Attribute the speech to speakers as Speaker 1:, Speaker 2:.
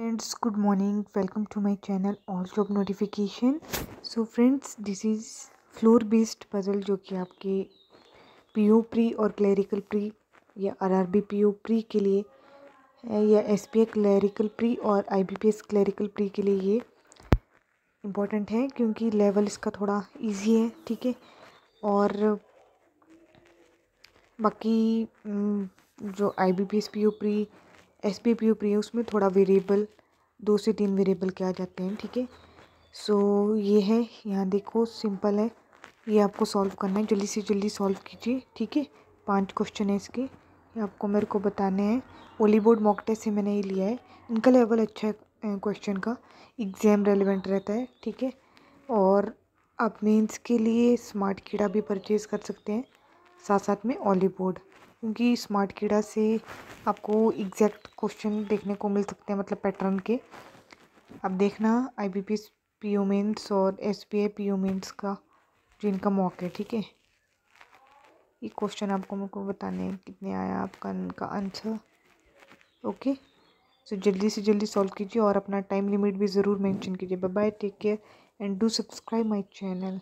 Speaker 1: friends, good morning. Welcome to my channel, all job notification. So, friends, this is floor based puzzle जो कि आपके PO pre और clerical pre या RRB PO pre के लिए है या एसपीए क्लरिकल प्री और आईबीपीएस क्लरिकल प्री के लिए ये इम्पोर्टेंट है क्योंकि लेवल इसका थोड़ा इजी है, ठीक है? और बाकी जो I B P S P O pre S P P O pre उसमें थोड़ा वेरिएबल दो से तीन वेरिएबल के आ जाते हैं, ठीक है? सो ये है, यहाँ देखो सिंपल है। ये आपको सॉल्व करना है, जल्दी से जल्दी सॉल्व कीजिए, ठीक है? पाँच क्वेश्चन है इसके। ये आपको मेरे को बताने हैं। ओलीबोर्ड मॉक टेस्ट से मैंने ये लिया है। इनका लेवल अच्छा है क्वेश्चन का। एग्ज़ाम रेलिवेंट रहता है, ठीक है? और आप मेंस के लिए स्मार्ट कीड़ा भी परचेज़ कर सकते हैं साथ साथ में ओलीबोर्ड क्योंकि स्मार्ट कीड़ा से आपको एग्जैक्ट क्वेश्चन देखने को मिल सकते हैं मतलब पैटर्न के। अब देखना I B P S P O mains और S B I P O mains का जो इनका मौका है, ठीक है? ये क्वेश्चन आपको मेरे को बताने कितने आया आपका, इनका आंसर ओके सो जल्दी से जल्दी सॉल्व कीजिए और अपना टाइम लिमिट भी ज़रूर मेंशन कीजिए। Bye bye take care and do subscribe my channel